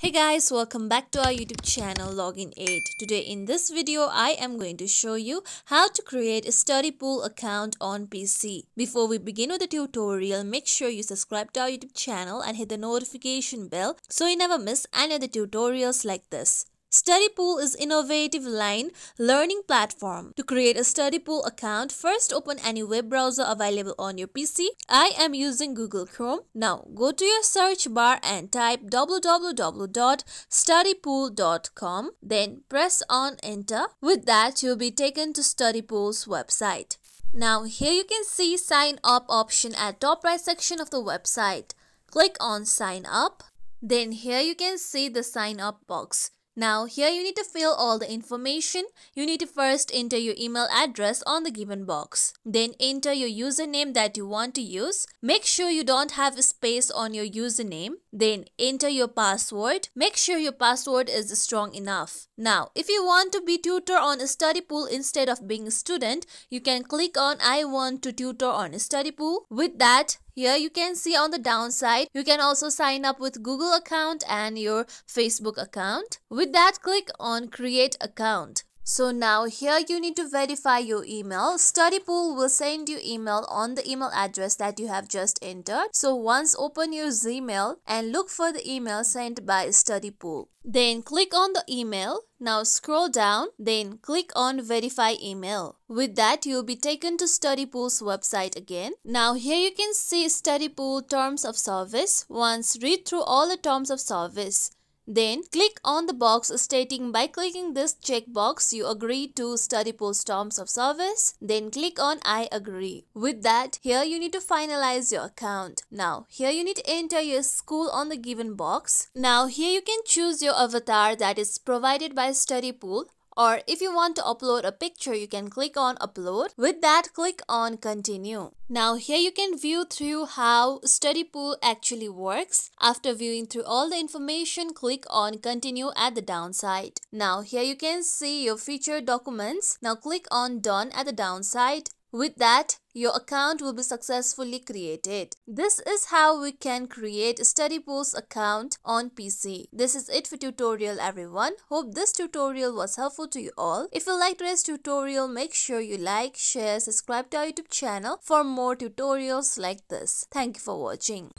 Hey guys, welcome back to our YouTube channel Login Aid. Today in this video, I am going to show you how to create a Studypool account on PC. Before we begin with the tutorial, make sure you subscribe to our YouTube channel and hit the notification bell so you never miss any of the tutorials like this. Studypool is innovative line learning platform. To create a Studypool account, first open any web browser available on your PC. I am using Google Chrome. Now go to your search bar and type www.studypool.com. Then press on enter. With that, you'll be taken to Studypool's website. Now here you can see sign up option at top right section of the website. Click on sign up. Then here you can see the sign up box. Now here you need to fill all the information. You need to first enter your email address on the given box. Then enter your username that you want to use. Make sure you don't have a space on your username. Then enter your password. Make sure your password is strong enough. Now if you want to be tutor on a Studypool instead of being a student, you can click on I want to tutor on a Studypool. With that, here you can see on the downside, you can also sign up with Google account and your Facebook account. With that, click on create account. So now here you need to verify your email. Studypool will send you email on the email address that you have just entered. So once open your Gmail and look for the email sent by Studypool. Then click on the email. Now scroll down, then click on verify email. With that, you'll be taken to Studypool's website again. Now here you can see Studypool terms of service. Once read through all the terms of service. Then click on the box stating by clicking this checkbox you agree to Studypool's terms of service. Then click on I agree. With that, here you need to finalize your account. Now, here you need to enter your school on the given box. Now, here you can choose your avatar that is provided by Studypool or if you want to upload a picture you can click on upload. With that click on continue. Now here you can view through how studypool actually works. After viewing through all the information click on continue at the downside. Now here you can see your featured documents. Now click on done at the downside. With that, your account will be successfully created. This is how we can create a Studypool's account on PC. This is it for tutorial everyone. Hope this tutorial was helpful to you all. If you liked this tutorial, make sure you like, share, subscribe to our YouTube channel for more tutorials like this. Thank you for watching.